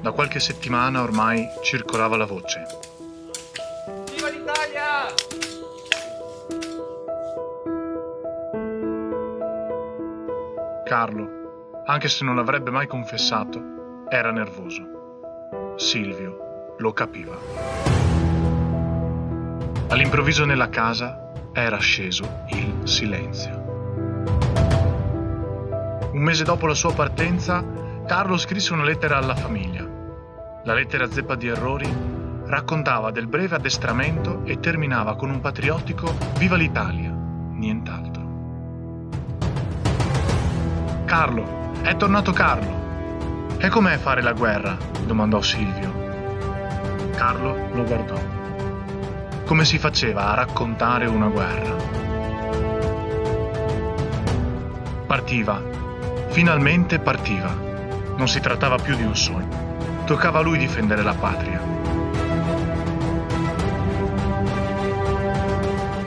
Da qualche settimana ormai circolava la voce. Viva l'Italia! Carlo, anche se non l'avrebbe mai confessato, era nervoso. Silvio lo capiva. All'improvviso nella casa era sceso il silenzio. Un mese dopo la sua partenza, Carlo scrisse una lettera alla famiglia. La lettera zeppa di errori raccontava del breve addestramento e terminava con un patriottico Viva l'Italia, nient'altro. Carlo, è tornato Carlo. E com'è fare la guerra? domandò Silvio. Carlo lo guardò. Come si faceva a raccontare una guerra? Partiva. Finalmente partiva. Non si trattava più di un sogno. Toccava a lui difendere la patria.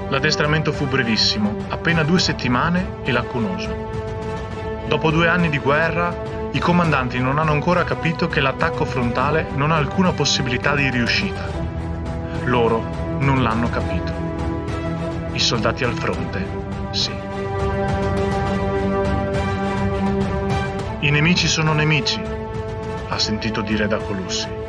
L'addestramento fu brevissimo, appena due settimane e lacunoso. Dopo due anni di guerra, i comandanti non hanno ancora capito che l'attacco frontale non ha alcuna possibilità di riuscita. Loro non l'hanno capito. I soldati al fronte, sì. I nemici sono nemici, ha sentito dire da Colussi.